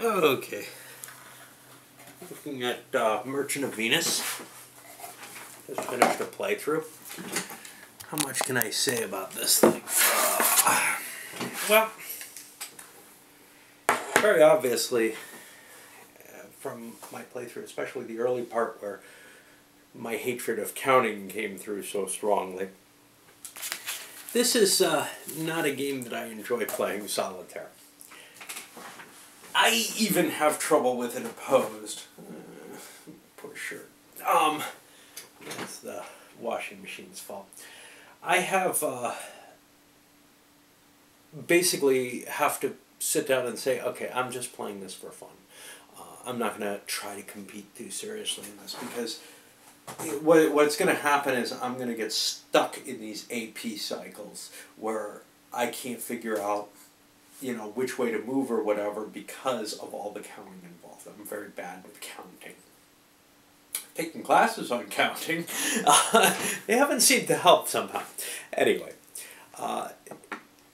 Okay. Looking at uh, Merchant of Venus. Just finished a playthrough. How much can I say about this thing? Uh, well, very obviously, uh, from my playthrough, especially the early part where my hatred of counting came through so strongly. This is uh, not a game that I enjoy playing solitaire. I even have trouble with it opposed. Uh, poor shirt. Um, the washing machine's fault. I have uh, basically have to sit down and say, okay, I'm just playing this for fun. Uh, I'm not going to try to compete too seriously in this because what, what's going to happen is I'm going to get stuck in these AP cycles where I can't figure out, you know, which way to move or whatever because of all the counting involved. I'm very bad with counting. Taking classes on counting, uh, they haven't seemed to help somehow. Anyway, uh,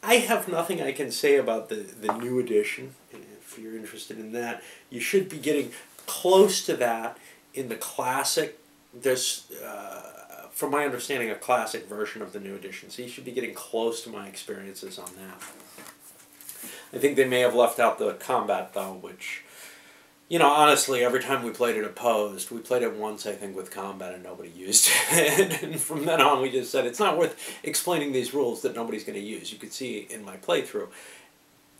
I have nothing I can say about the, the new edition. If you're interested in that, you should be getting close to that in the classic there's, uh, from my understanding, a classic version of the new edition. So you should be getting close to my experiences on that. I think they may have left out the combat though, which, you know, honestly, every time we played it opposed, we played it once, I think, with combat and nobody used it. and from then on, we just said it's not worth explaining these rules that nobody's going to use. You could see in my playthrough,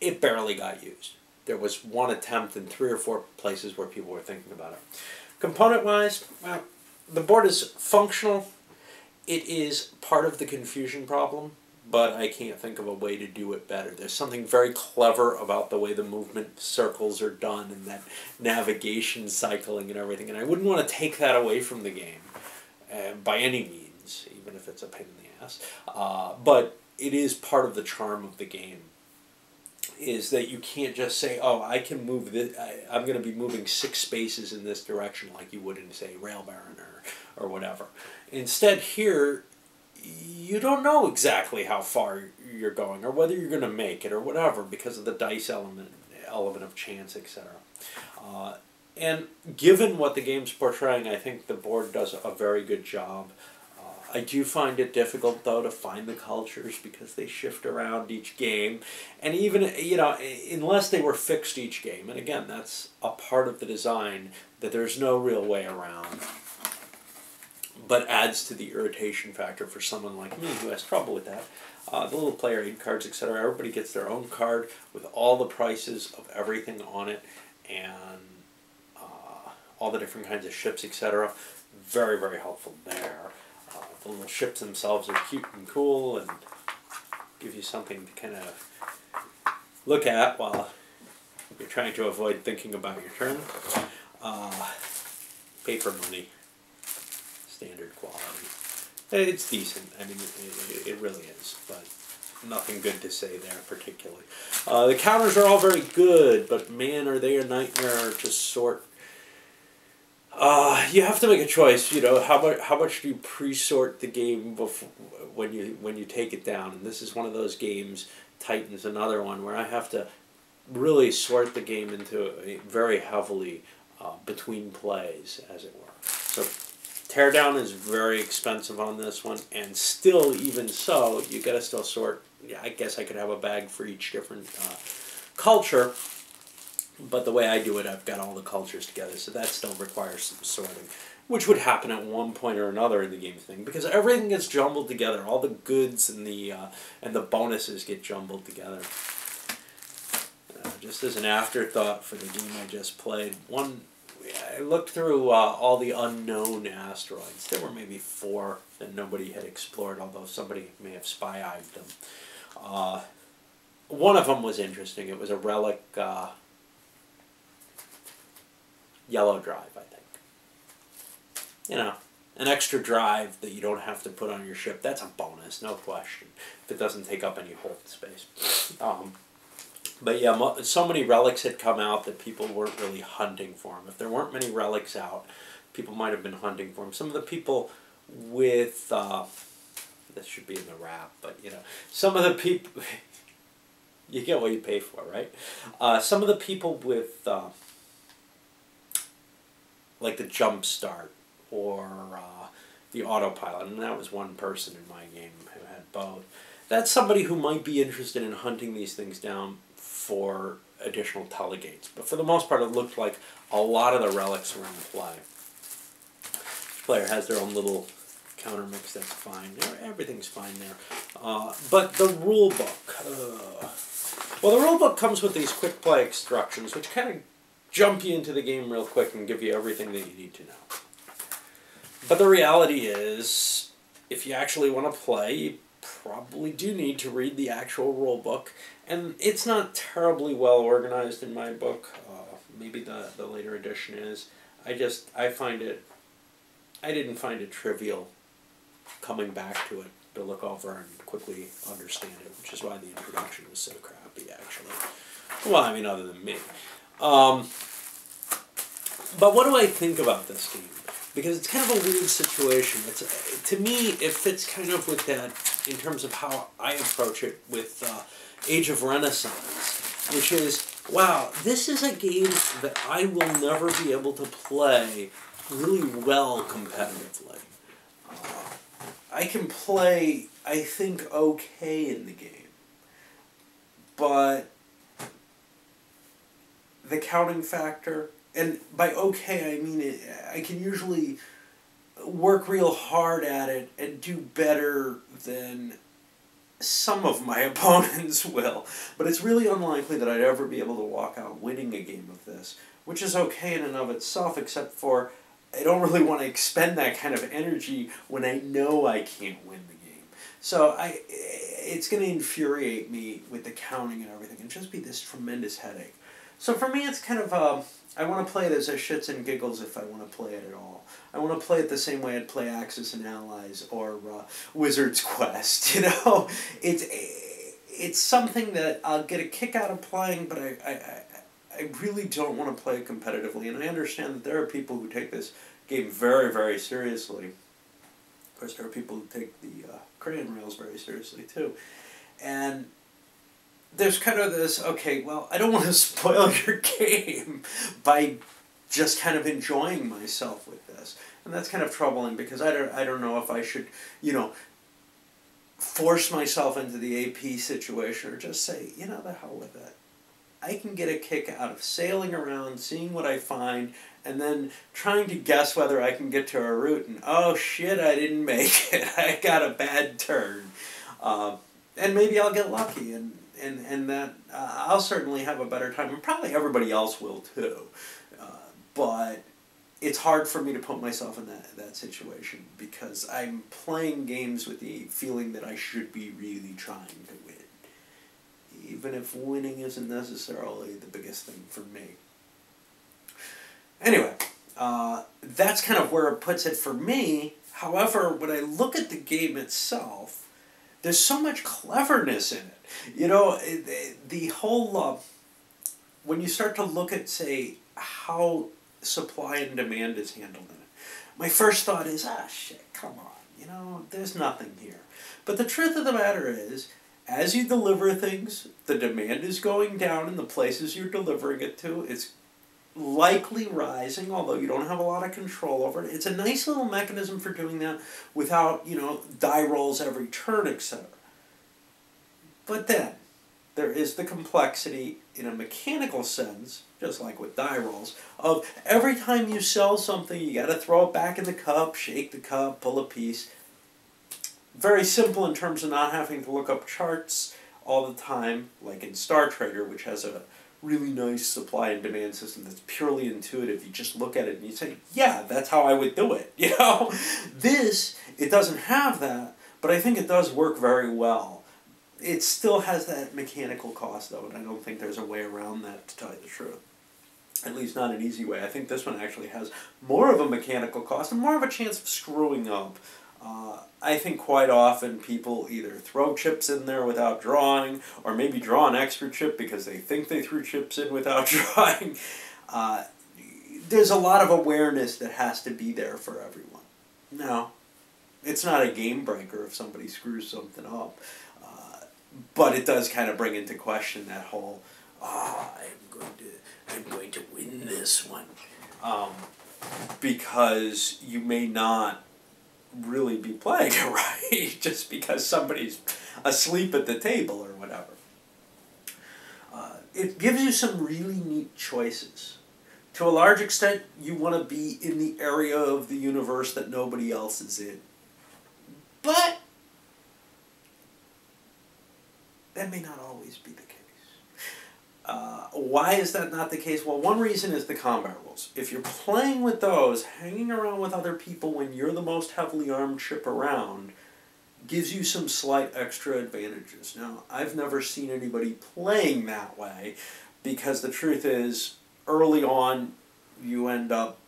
it barely got used. There was one attempt in three or four places where people were thinking about it. Component wise, well, the board is functional. It is part of the confusion problem, but I can't think of a way to do it better. There's something very clever about the way the movement circles are done and that navigation cycling and everything, and I wouldn't want to take that away from the game uh, by any means, even if it's a pain in the ass. Uh, but it is part of the charm of the game is that you can't just say, "Oh, I can move this. I, am going to be moving six spaces in this direction," like you would in say Rail Baron or or whatever. Instead, here you don't know exactly how far you're going or whether you're going to make it or whatever because of the dice element element of chance, etc. Uh, and given what the game's portraying, I think the board does a very good job I do find it difficult though to find the cultures because they shift around each game, and even you know unless they were fixed each game, and again that's a part of the design that there's no real way around. But adds to the irritation factor for someone like me who has trouble with that. Uh, the little player aid cards, etc. Everybody gets their own card with all the prices of everything on it, and uh, all the different kinds of ships, etc. Very very helpful there the little ships themselves are cute and cool and give you something to kind of look at while you're trying to avoid thinking about your turn. Uh, paper money, standard quality. It's decent. I mean, it, it, really is, but nothing good to say there particularly. Uh, the counters are all very good, but man, are they a nightmare to sort uh, you have to make a choice. You know how much how much do you pre-sort the game before when you when you take it down? And this is one of those games. Titan's another one where I have to really sort the game into very heavily uh, between plays, as it were. So teardown is very expensive on this one, and still, even so, you got to still sort. Yeah, I guess I could have a bag for each different uh, culture but the way I do it, I've got all the cultures together, so that still requires some sorting, which would happen at one point or another in the game thing because everything gets jumbled together. All the goods and the uh, and the bonuses get jumbled together. Uh, just as an afterthought for the game I just played, one I looked through uh, all the unknown asteroids. There were maybe four that nobody had explored, although somebody may have spy-eyed them. Uh, one of them was interesting. It was a relic uh, yellow drive, I think. You know, an extra drive that you don't have to put on your ship, that's a bonus, no question, if it doesn't take up any hold space. Um, but yeah, so many relics had come out that people weren't really hunting for them. If there weren't many relics out, people might have been hunting for them. Some of the people with, uh, this should be in the wrap, but you know, some of the people, you get what you pay for, right? Uh, some of the people with, uh, like the jump start or uh, the autopilot, and that was one person in my game who had both. That's somebody who might be interested in hunting these things down for additional telegates. But for the most part, it looked like a lot of the relics were in play. Each player has their own little counter mix, that's fine. Everything's fine there. Uh, but the rule book. Uh, well, the rule book comes with these quick play instructions, which kind of jump you into the game real quick and give you everything that you need to know. But the reality is, if you actually want to play, you probably do need to read the actual rule book. And it's not terribly well organized in my book. Uh, maybe the, the later edition is. I just, I find it, I didn't find it trivial coming back to it to look over and quickly understand it, which is why the introduction was so crappy, actually. Well, I mean, other than me. Um, but what do I think about this game? Because it's kind of a weird situation. It's to me, it fits kind of with that in terms of how I approach it with uh, Age of Renaissance, which is wow, this is a game that I will never be able to play really well competitively. Uh, I can play, I think, okay in the game. But the counting factor, and by okay I mean it, I can usually work real hard at it and do better than some of my opponents will. But it's really unlikely that I'd ever be able to walk out winning a game of this, which is okay in and of itself, except for I don't really want to expend that kind of energy when I know I can't win the game. So I, it's going to infuriate me with the counting and everything, and just be this tremendous headache. So for me, it's kind of um, I want to play it as a shits and giggles if I want to play it at all. I want to play it the same way I'd play Axis and Allies or uh, Wizard's Quest. You know, it's it's something that I'll get a kick out of playing, but I, I, I really don't want to play it competitively, and I understand that there are people who take this game very, very seriously. Of course, there are people who take the uh, crayon rails very seriously too, and there's kind of this okay, well, I don't want to spoil your game by just kind of enjoying myself with this, and that's kind of troubling because I don't I don't know if I should you know force myself into the AP situation or just say you know the hell with it. I can get a kick out of sailing around, seeing what I find, and then trying to guess whether I can get to a route. And oh shit, I didn't make it. I got a bad turn. Uh, and maybe I'll get lucky, and and and that uh, I'll certainly have a better time, and probably everybody else will too. Uh, but it's hard for me to put myself in that that situation because I'm playing games with the feeling that I should be really trying to win even if winning isn't necessarily the biggest thing for me. Anyway, uh, that's kind of where it puts it for me. However, when I look at the game itself, there's so much cleverness in it. You know, the whole, uh, when you start to look at, say, how supply and demand is handled in it, my first thought is, ah, shit, come on, you know, there's nothing here. But the truth of the matter is, as you deliver things, the demand is going down in the places you're delivering it to. It's likely rising, although you don't have a lot of control over it. It's a nice little mechanism for doing that without, you know, die rolls every turn, etc. But then, there is the complexity in a mechanical sense, just like with die rolls, of every time you sell something, you gotta throw it back in the cup, shake the cup, pull a piece very simple in terms of not having to look up charts all the time, like in Star Trader, which has a really nice supply and demand system that's purely intuitive. You just look at it and you say, yeah, that's how I would do it. You know, this it doesn't have that, but I think it does work very well. It still has that mechanical cost though, and I don't think there's a way around that to tell you the truth. At least not an easy way. I think this one actually has more of a mechanical cost and more of a chance of screwing up uh, I think quite often people either throw chips in there without drawing, or maybe draw an extra chip because they think they threw chips in without drawing. Uh, there's a lot of awareness that has to be there for everyone. No, it's not a game breaker if somebody screws something up. Uh, but it does kind of bring into question that whole, oh, I'm going to, I'm going to win this one, um, because you may not really be playing it right just because somebody's asleep at the table or whatever. Uh, it gives you some really neat choices. To a large extent, you want to be in the area of the universe that nobody else is in. But that may not always be the case. Uh, why is that not the case? Well, one reason is the combat rules. If you're playing with those, hanging around with other people when you're the most heavily armed ship around gives you some slight extra advantages. Now, I've never seen anybody playing that way because the truth is, early on, you end up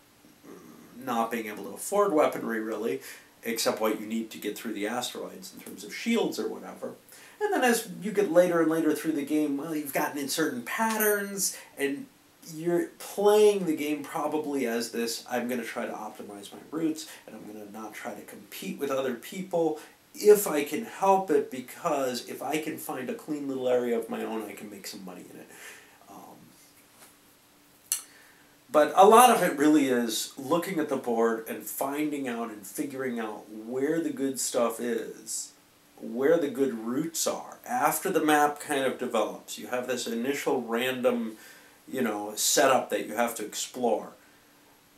not being able to afford weaponry really, except what you need to get through the asteroids in terms of shields or whatever. And then as you get later and later through the game, well, you've gotten in certain patterns, and you're playing the game probably as this I'm going to try to optimize my routes, and I'm going to not try to compete with other people if I can help it, because if I can find a clean little area of my own, I can make some money in it. Um, but a lot of it really is looking at the board and finding out and figuring out where the good stuff is where the good routes are. After the map kind of develops, you have this initial random, you know, setup that you have to explore.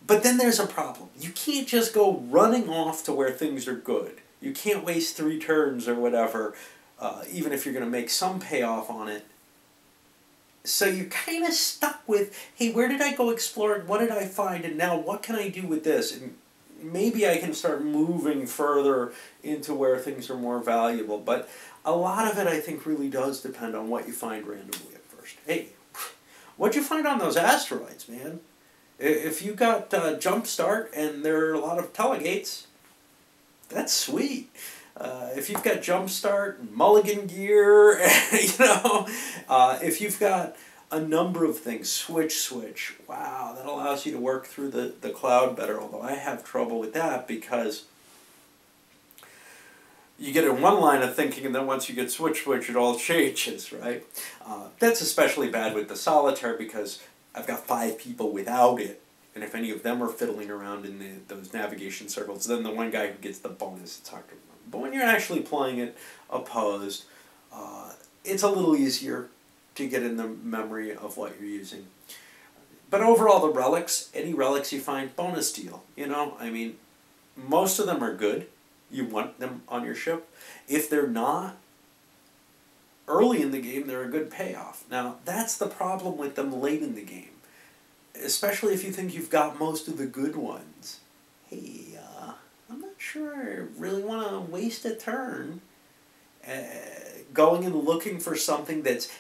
But then there's a problem. You can't just go running off to where things are good. You can't waste three turns or whatever, uh, even if you're going to make some payoff on it. So you're kind of stuck with, hey, where did I go explore? What did I find? And now what can I do with this? And maybe I can start moving further into where things are more valuable. But a lot of it, I think, really does depend on what you find randomly at first. Hey, what'd you find on those asteroids, man? If you got uh, Jump Start and there are a lot of telegates, that's sweet. Uh, if you've got Jump Start, Mulligan gear, you know, uh, if you've got a number of things. Switch, switch. Wow, that allows you to work through the, the cloud better, although I have trouble with that because you get in one line of thinking and then once you get switch, switch, it all changes, right? Uh, that's especially bad with the solitaire because I've got five people without it. And if any of them are fiddling around in the, those navigation circles, then the one guy who gets the bonus, it's hard to remember. But when you're actually playing it opposed, uh, it's a little easier to get in the memory of what you're using. But overall, the relics, any relics you find, bonus deal. You know, I mean, most of them are good. You want them on your ship. If they're not, early in the game, they're a good payoff. Now, that's the problem with them late in the game. Especially if you think you've got most of the good ones. Hey, uh, I'm not sure I really want to waste a turn uh, going and looking for something that's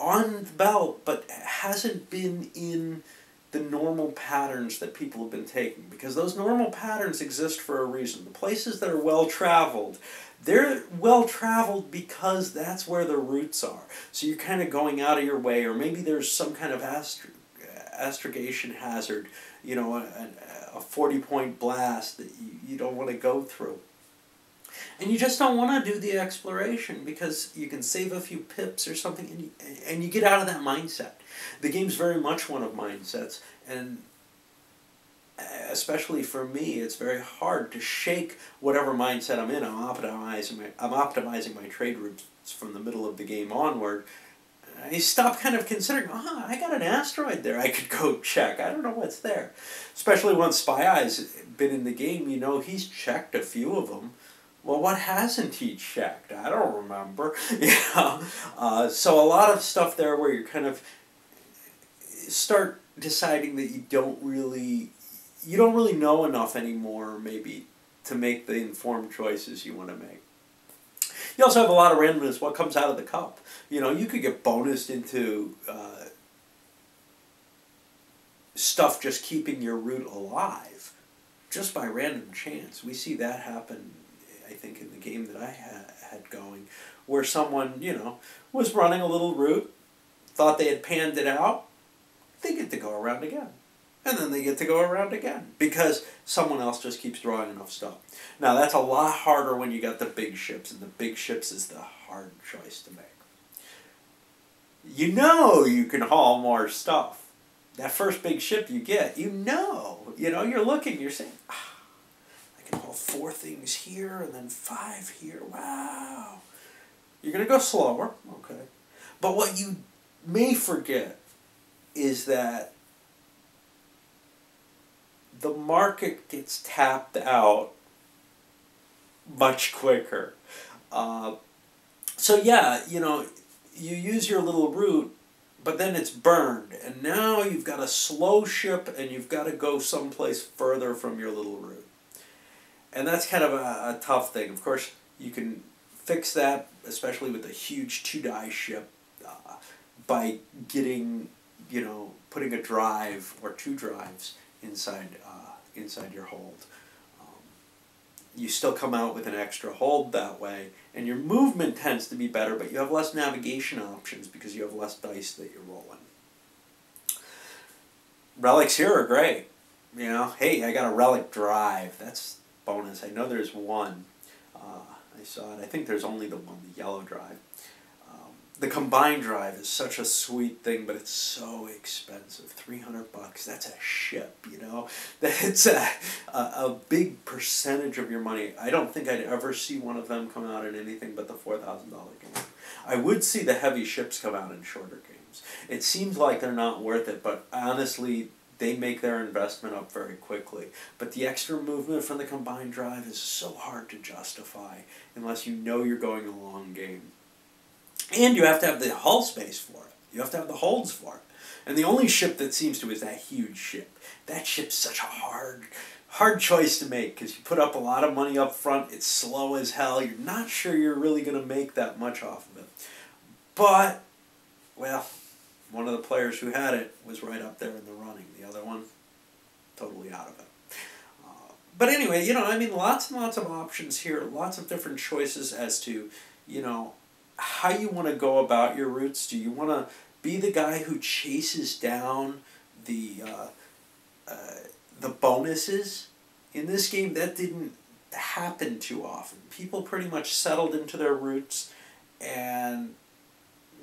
on the belt, but hasn't been in the normal patterns that people have been taking because those normal patterns exist for a reason. The places that are well traveled, they're well traveled because that's where the routes are. So you're kind of going out of your way, or maybe there's some kind of astro- astrogation hazard, you know, a, a 40 point blast that you, you don't want to go through. And you just don't want to do the exploration because you can save a few pips or something and you, and you get out of that mindset. The game's very much one of mindsets and especially for me it's very hard to shake whatever mindset I'm in. I'm optimizing my, I'm optimizing my trade routes from the middle of the game onward. I stop kind of considering, ah, oh, I got an asteroid there I could go check. I don't know what's there. Especially once Spy Eye's been in the game, you know, he's checked a few of them well, what hasn't he checked? I don't remember. You know? Uh, so a lot of stuff there where you kind of start deciding that you don't really you don't really know enough anymore maybe to make the informed choices you want to make. You also have a lot of randomness what comes out of the cup. You know, you could get bonused into uh, stuff just keeping your route alive just by random chance. We see that happen I think, in the game that I ha- had going, where someone, you know, was running a little route, thought they had panned it out, they get to go around again. and then they get to go around again because someone else just keeps drawing enough stuff. Now that's a lot harder when you got the big ships, and the big ships is the hard choice to make. You know you can haul more stuff. That first big ship you get, you know, you know, you're looking, you're saying, ah, I four things here and then five here. Wow. You're gonna go slower, okay. But what you may forget is that the market gets tapped out much quicker. Uh, so yeah, you know, you use your little route, but then it's burned, and now you've got a slow ship, and you've got to go someplace further from your little route, and that's kind of a, a tough thing. Of course, you can fix that, especially with a huge two die ship, uh, by getting, you know, putting a drive or two drives inside uh, inside your hold. Um, you still come out with an extra hold that way, and your movement tends to be better, but you have less navigation options because you have less dice that you're rolling. Relics here are great. You know, hey, I got a relic drive. That's bonus. I know there's one. Uh, I saw it. I think there's only the one, the yellow drive the combined drive is such a sweet thing, but it's so expensive. Three hundred bucks. That's a ship, you know. It's a, a a big percentage of your money. I don't think I'd ever see one of them come out in anything but the four thousand dollar game. I would see the heavy ships come out in shorter games. It seems like they're not worth it, but honestly, they make their investment up very quickly. But the extra movement from the combined drive is so hard to justify unless you know you're going a long game. And you have to have the hull space for it. You have to have the holds for it. And the only ship that seems to is that huge ship. That ship's such a hard, hard choice to make because you put up a lot of money up front. It's slow as hell. You're not sure you're really going to make that much off of it. But, well, one of the players who had it was right up there in the running. The other one, totally out of it. Uh, but anyway, you know, I mean, lots and lots of options here, lots of different choices as to, you know, how you want to go about your routes. Do you want to be the guy who chases down the uh, uh, the bonuses? In this game, that didn't happen too often. People pretty much settled into their routes, and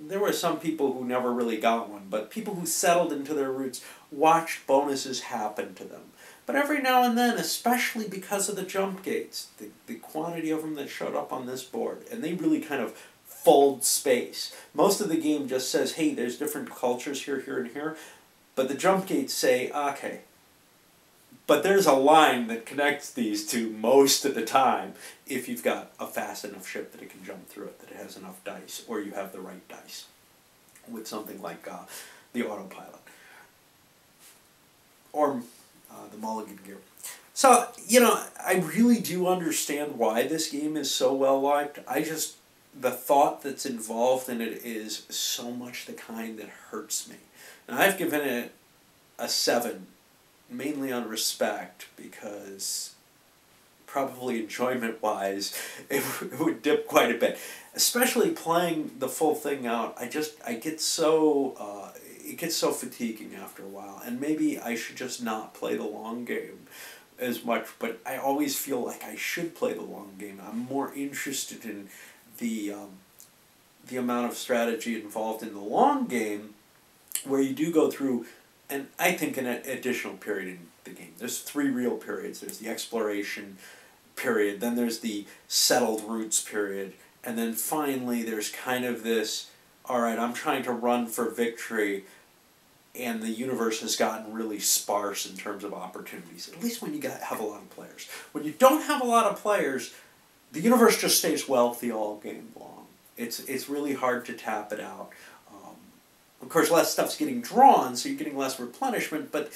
there were some people who never really got one, but people who settled into their routes watched bonuses happen to them. But every now and then, especially because of the jump gates, the, the quantity of them that showed up on this board, and they really kind of fold space. Most of the game just says, hey, there's different cultures here, here, and here. But the jump gates say, okay. But there's a line that connects these two most of the time if you've got a fast enough ship that it can jump through it, that it has enough dice, or you have the right dice with something like uh, the autopilot. Or uh, the mulligan gear. So, you know, I really do understand why this game is so well liked. I just the thought that's involved in it is so much the kind that hurts me. And I've given it a seven, mainly on respect, because probably enjoyment wise, it, it would dip quite a bit. Especially playing the full thing out, I just, I get so, uh, it gets so fatiguing after a while. And maybe I should just not play the long game as much, but I always feel like I should play the long game. I'm more interested in the um, the amount of strategy involved in the long game, where you do go through, and I think an additional period in the game. There's three real periods. There's the exploration period, then there's the settled routes period, and then finally there's kind of this. All right, I'm trying to run for victory and the universe has gotten really sparse in terms of opportunities. At least when you got have a lot of players. When you don't have a lot of players, the universe just stays wealthy all game long. It's it's really hard to tap it out. Of course, less stuff's getting drawn, so you're getting less replenishment, but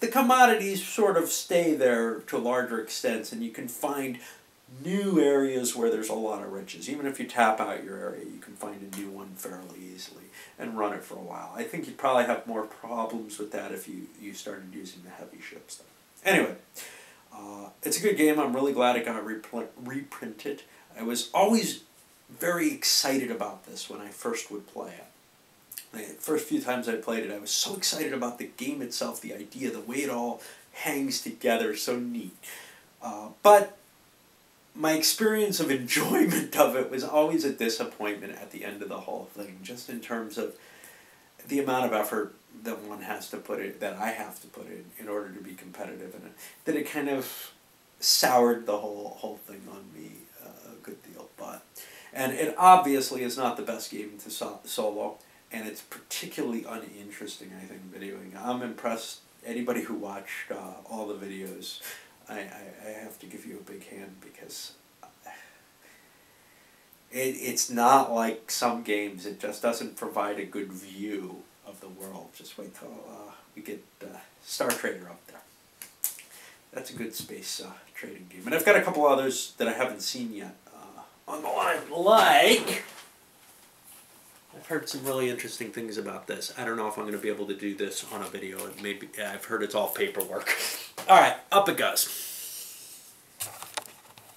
the commodities sort of stay there to larger extents, and you can find new areas where there's a lot of riches. Even if you tap out your area, you can find a new one fairly easily and run it for a while. I think you'd probably have more problems with that if you, you started using the heavy ships. Anyway, uh, it's a good game. I'm really glad it got reprinted. I was always very excited about this when I first would play it. The first few times I played it, I was so excited about the game itself, the idea, the way it all hangs together, so neat. Uh, but my experience of enjoyment of it was always a disappointment at the end of the whole thing, just in terms of the amount of effort that one has to put it, that I have to put in, in order to be competitive in it, that it kind of soured the whole whole thing on me uh, a good deal. But and it obviously is not the best game to so- solo, and it's particularly uninteresting. I think videoing. I'm impressed. Anybody who watched uh, all the videos, I, I, I have to give you a big hand because it, it's not like some games. It just doesn't provide a good view of the world. Just wait till uh, we get uh, Star Trader up there. That's a good space uh, trading game. And I've got a couple others that I haven't seen yet uh, on the line. Like, I've heard some really interesting things about this. I don't know if I'm going to be able to do this on a video. Maybe I've heard it's all paperwork. All right, up it goes.